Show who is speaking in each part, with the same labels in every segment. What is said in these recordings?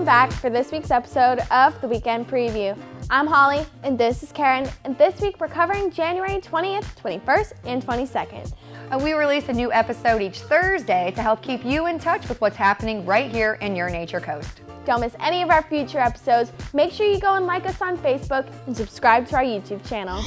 Speaker 1: welcome back for this week's episode of the Weekend Preview. I'm Holly, and this is Karen, and this week we're covering January 20th, 21st, and 22nd.
Speaker 2: And uh, we release a new episode each Thursday to help keep you in touch with what's happening right here in your nature coast.
Speaker 1: Don't miss any of our future episodes. Make sure you go and like us on Facebook and subscribe to our YouTube channel.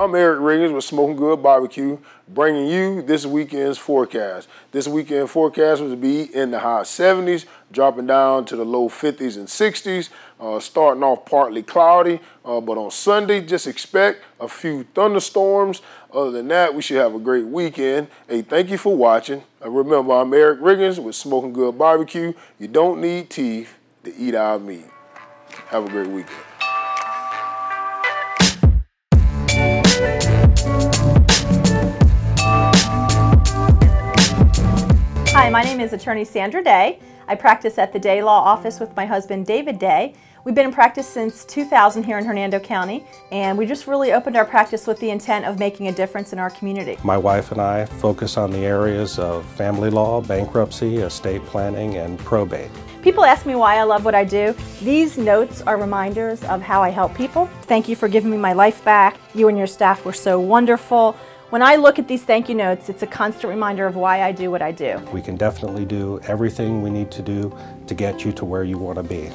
Speaker 3: I'm Eric Riggins with Smoking Good Barbecue, bringing you this weekend's forecast. This weekend forecast was to be in the high 70s, dropping down to the low 50s and 60s, uh, starting off partly cloudy, uh, but on Sunday, just expect a few thunderstorms. Other than that, we should have a great weekend. Hey, thank you for watching. Uh, remember, I'm Eric Riggins with Smoking Good Barbecue. You don't need teeth to eat our meat. Have a great weekend.
Speaker 4: Hi, my name is attorney Sandra Day. I practice at the Day Law Office with my husband David Day. We've been in practice since 2000 here in Hernando County, and we just really opened our practice with the intent of making a difference in our community.
Speaker 5: My wife and I focus on the areas of family law, bankruptcy, estate planning, and probate.
Speaker 4: People ask me why I love what I do. These notes are reminders of how I help people. Thank you for giving me my life back. You and your staff were so wonderful. When I look at these thank you notes, it's a constant reminder of why I do what I do.
Speaker 5: We can definitely do everything we need to do to get you to where you want to be.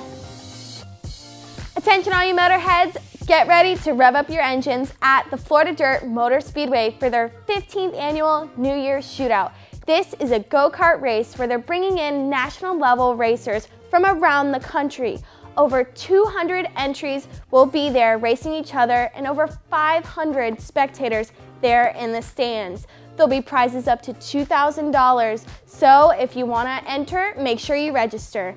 Speaker 1: Attention all you motorheads, get ready to rev up your engines at the Florida Dirt Motor Speedway for their 15th annual New Year's Shootout. This is a go-kart race where they're bringing in national level racers from around the country. Over 200 entries will be there racing each other and over 500 spectators there in the stands. There'll be prizes up to $2,000, so if you want to enter, make sure you register.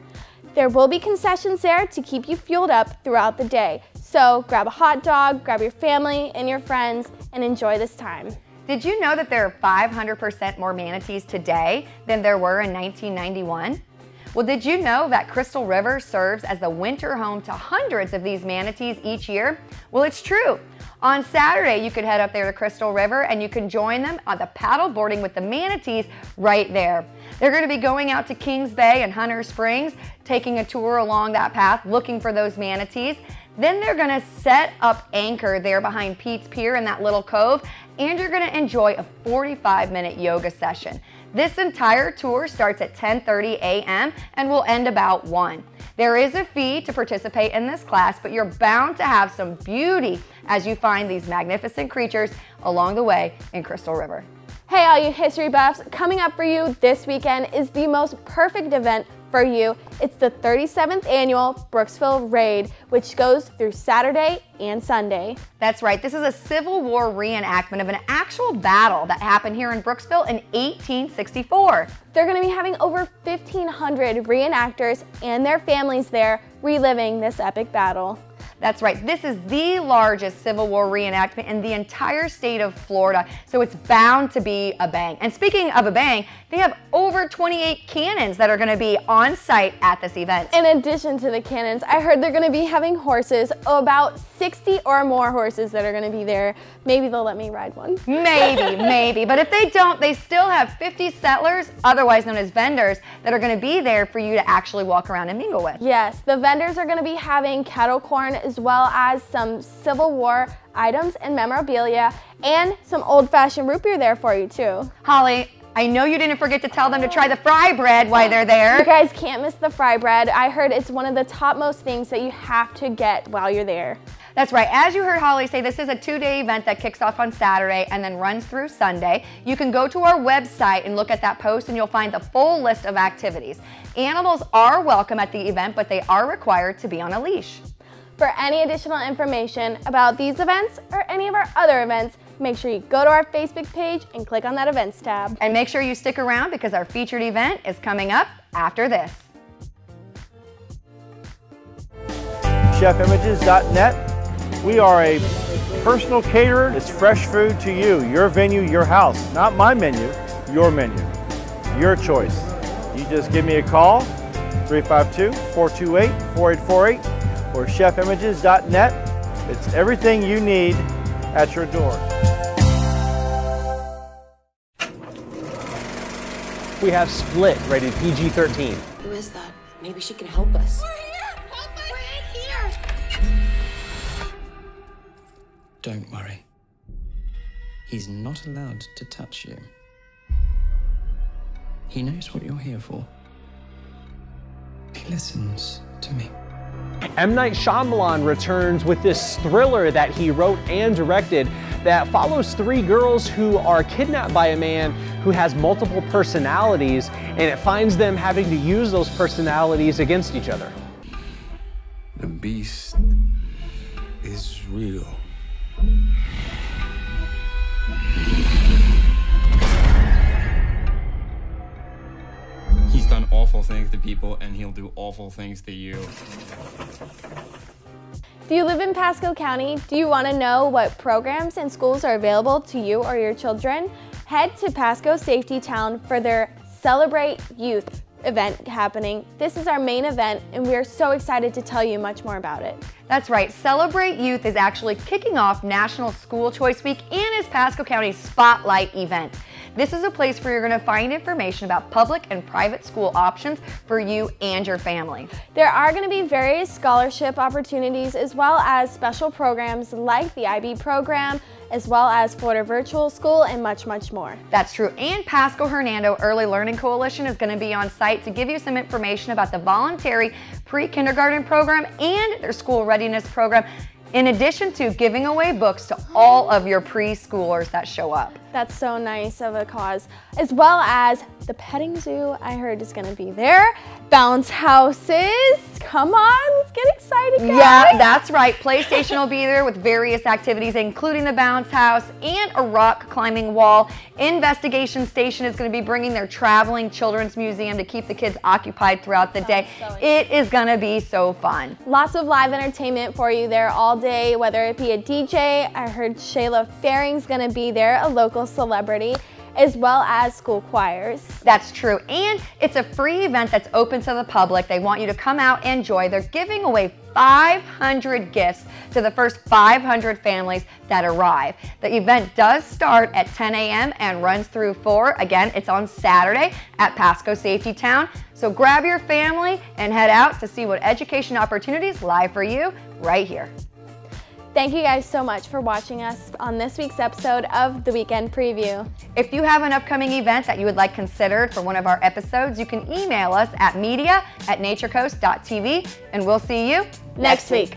Speaker 1: There will be concessions there to keep you fueled up throughout the day, so grab a hot dog, grab your family and your friends, and enjoy this time.
Speaker 2: Did you know that there are 500% more manatees today than there were in 1991? Well, did you know that Crystal River serves as the winter home to hundreds of these manatees each year? Well, it's true. On Saturday, you could head up there to Crystal River and you can join them on the paddle boarding with the manatees right there. They're going to be going out to Kings Bay and Hunter Springs, taking a tour along that path, looking for those manatees. Then they're going to set up anchor there behind Pete's Pier in that little cove, and you're going to enjoy a 45 minute yoga session. This entire tour starts at 10:30 a.m. and will end about 1. There is a fee to participate in this class, but you're bound to have some beauty as you find these magnificent creatures along the way in Crystal River.
Speaker 1: Hey all you history buffs, coming up for you this weekend is the most perfect event for you. It's the 37th annual Brooksville Raid, which goes through Saturday and Sunday.
Speaker 2: That's right. This is a Civil War reenactment of an actual battle that happened here in Brooksville in 1864.
Speaker 1: They're going to be having over 1,500 reenactors and their families there reliving this epic battle.
Speaker 2: That's right. This is the largest Civil War reenactment in the entire state of Florida, so it's bound to be a bang. And speaking of a bang, they have over 28 cannons that are going to be on site at this event.
Speaker 1: In addition to the cannons, I heard they're going to be having horses, about 60 or more horses that are going to be there. Maybe they'll let me ride one.
Speaker 2: Maybe, maybe. But if they don't, they still have 50 settlers, otherwise known as vendors, that are going to be there for you to actually walk around and mingle with.
Speaker 1: Yes, the vendors are going to be having kettle corn as well as some Civil War items and memorabilia and some old-fashioned root beer there for you too.
Speaker 2: Holly, I know you didn't forget to tell them to try the fry bread while they're there.
Speaker 1: You guys can't miss the fry bread. I heard it's one of the topmost things that you have to get while you're there.
Speaker 2: That's right. As you heard Holly say, this is a two-day event that kicks off on Saturday and then runs through Sunday. You can go to our website and look at that post and you'll find the full list of activities. Animals are welcome at the event, but they are required to be on a leash.
Speaker 1: For any additional information about these events or any of our other events, make sure you go to our Facebook page and click on that events tab.
Speaker 2: And make sure you stick around because our featured event is coming up after this.
Speaker 6: ChefImages.net. We are a personal caterer. It's fresh food to you, your venue, your house. Not my menu, your menu, your choice. You just give me a call, 352 428 4848 or chefimages.net. It's everything you need at your door.
Speaker 7: We have Split rated PG 13.
Speaker 8: Who is that? Maybe she can help us.
Speaker 9: We're here! Help us! We're in here!
Speaker 10: Don't worry. He's not allowed to touch you. He knows what you're here for. He listens to me.
Speaker 7: M. Night Shyamalan returns with this thriller that he wrote and directed that follows three girls who are kidnapped by a man who has multiple personalities and it finds them having to use those personalities against each other.
Speaker 11: The beast is real.
Speaker 12: Things to people and he'll do awful things to you.
Speaker 1: Do you live in Pasco County? Do you want to know what programs and schools are available to you or your children? Head to Pasco Safety Town for their Celebrate Youth event happening. This is our main event and we are so excited to tell you much more about it.
Speaker 2: That's right, Celebrate Youth is actually kicking off National School Choice Week and is Pasco County's spotlight event. This is a place where you're going to find information about public and private school options for you and your family.
Speaker 1: There are going to be various scholarship opportunities as well as special programs like the IB program, as well as Florida Virtual School and much, much more.
Speaker 2: That's true. And Pasco Hernando Early Learning Coalition is going to be on site to give you some information about the voluntary pre-kindergarten program and their school readiness program in addition to giving away books to all of your preschoolers that show up.
Speaker 1: That's so nice of a cause. As well as the petting zoo, I heard is gonna be there. Bounce houses, come on, let's get excited guys.
Speaker 2: Yeah, that's right. PlayStation will be there with various activities, including the bounce house and a rock climbing wall. Investigation Station is gonna be bringing their traveling children's museum to keep the kids occupied throughout the day. So it is gonna be so fun.
Speaker 1: Lots of live entertainment for you there all day, whether it be a DJ, I heard Shayla Faring's gonna be there, a local celebrity as well as school choirs.
Speaker 2: That's true. And it's a free event that's open to the public. They want you to come out and enjoy. They're giving away 500 gifts to the first 500 families that arrive. The event does start at 10 a.m. and runs through 4. Again, it's on Saturday at Pasco Safety Town. So grab your family and head out to see what education opportunities lie for you right here.
Speaker 1: Thank you guys so much for watching us on this week's episode of The Weekend Preview.
Speaker 2: If you have an upcoming event that you would like considered for one of our episodes, you can email us at media at naturecoast.tv and we'll see you
Speaker 1: next week.